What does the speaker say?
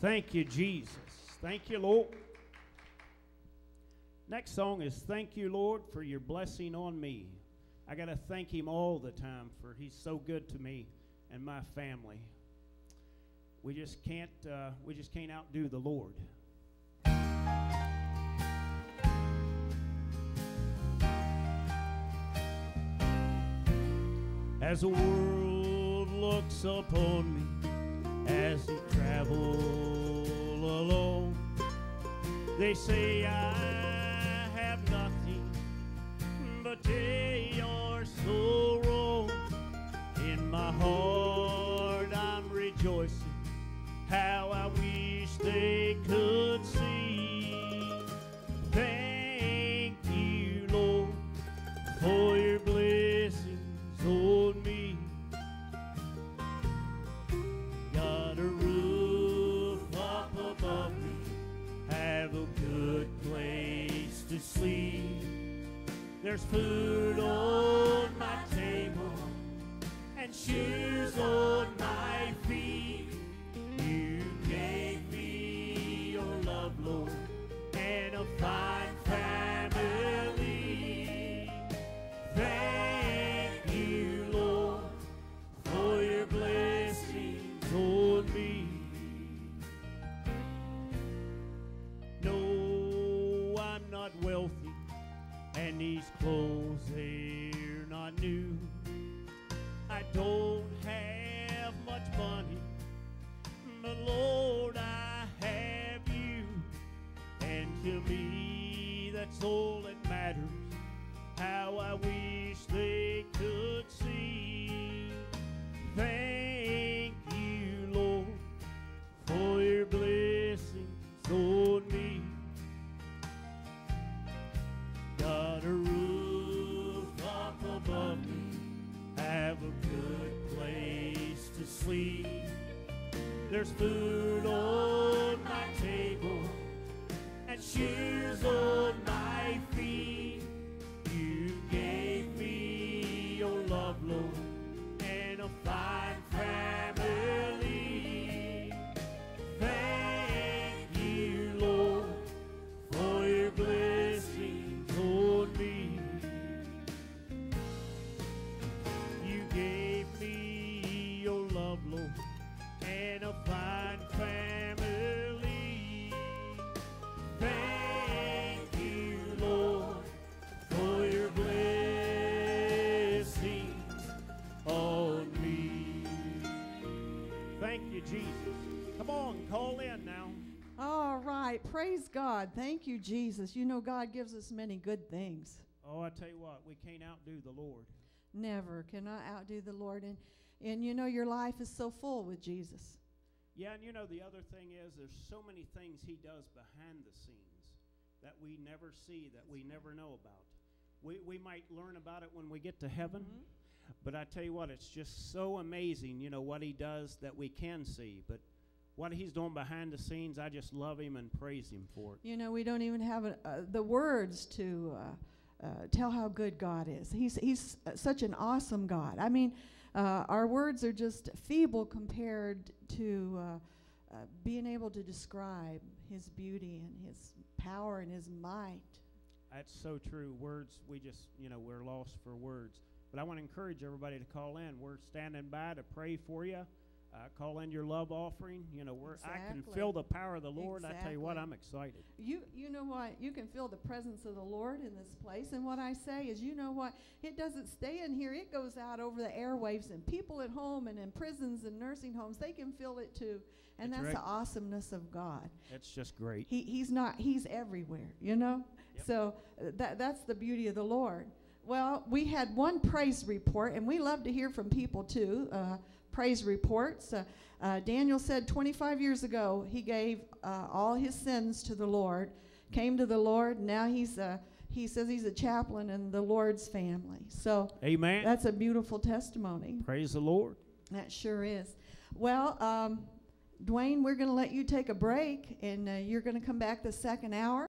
Thank you, Jesus. Thank you, Lord. Next song is Thank You, Lord, for your blessing on me. I got to thank him all the time for he's so good to me and my family. We just can't uh, we just can't outdo the Lord. As the world looks upon me as he travel alone, they say I have nothing, but they are so wrong. In my heart, I'm rejoicing. How I wish they could have a good place to sleep. There's food on my table and shoes on new. I don't have much money, but Lord, I have you, and to me that's all that matters. How I wish they could see. Thank There's food on my table and shoes on my feet. You gave me your love, Lord, and a fine a fine family. Thank you, Lord, for your blessings on me. Thank you, Jesus. Come on, call in now. All right. Praise God. Thank you, Jesus. You know, God gives us many good things. Oh, I tell you what, we can't outdo the Lord. Never cannot outdo the Lord. And, and you know, your life is so full with Jesus. Yeah, and you know the other thing is there's so many things he does behind the scenes that we never see, that we never know about. We we might learn about it when we get to heaven, Mhm. but I tell you what, it's just so amazing, you know, what he does that we can see. But what he's doing behind the scenes, I just love him and praise him for it. You know, we don't even have a, uh, the words to uh, uh, tell how good God is. He's, he's uh, such an awesome God. I mean, uh, our words are just feeble compared to uh, uh, being able to describe His beauty and His power and His might. That's so true. Words, we just, you know, we're lost for words. But I want to encourage everybody to call in. We're standing by to pray for you. Uh, call in your love offering. You know, we're, I can feel the power of the Lord. I tell you what, I'm excited. You you know what? You can feel the presence of the Lord in this place. And what I say is, you know what? It doesn't stay in here. It goes out over the airwaves and people at home and in prisons and nursing homes, they can feel it too. And That's that's right. the awesomeness of God. That's just great. He he's not he's everywhere, you know? Yep. So uh, that that's the beauty of the Lord. Well, we had one praise report and we love to hear from people too. Uh, praise reports. Uh, uh, Daniel said 25 years ago he gave uh, all his sins to the Lord, came to the Lord. Now he's uh, he says he's a chaplain in the Lord's family. So Amen. that's a beautiful testimony. Praise the Lord. That sure is. Well, um, Duane, we're going to let you take a break, and uh, you're going to come back the second hour.